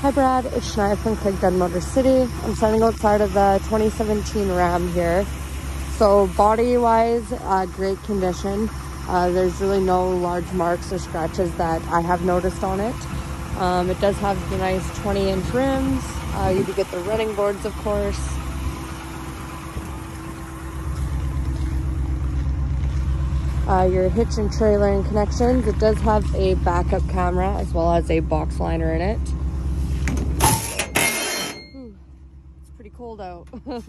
Hi Brad, it's Shania from Craig Dunn Motor City. I'm standing outside of the 2017 Ram here. So body wise, uh, great condition. Uh, there's really no large marks or scratches that I have noticed on it. Um, it does have the nice 20 inch rims. Uh, you do get the running boards of course. Uh, your hitch and trailer and connections. It does have a backup camera as well as a box liner in it. it's pretty cold out. um,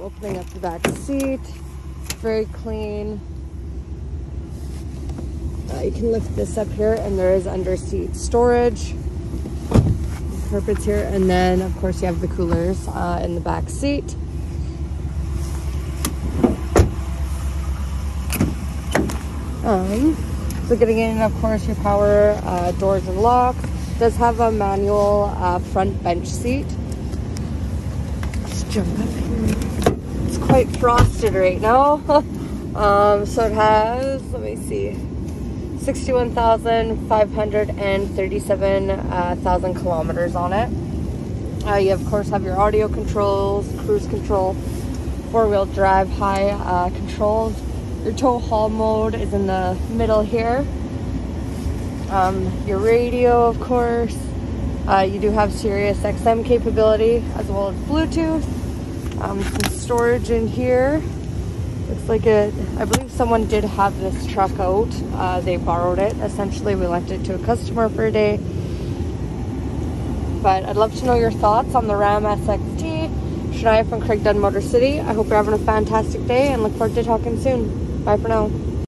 opening up the back seat. Very clean. Uh, you can lift this up here and there is under seat storage. Carpets here and then of course you have the coolers uh, in the back seat. Um, so getting in, of course, your power uh, doors and locks. Does have a manual uh, front bench seat. Let's jump up here. It's quite frosted right now. um, so it has, let me see, 61,537 uh, kilometers on it. Uh, you of course have your audio controls, cruise control, four-wheel drive, high uh, controls, your tow haul mode is in the middle here. Um, your radio, of course. Uh, you do have Sirius XM capability as well as Bluetooth. Um, some storage in here. Looks like it, I believe someone did have this truck out. Uh, they borrowed it. Essentially, we lent it to a customer for a day. But I'd love to know your thoughts on the Ram SXT. Shania from Craig Dunn Motor City. I hope you're having a fantastic day and look forward to talking soon. Bye for now.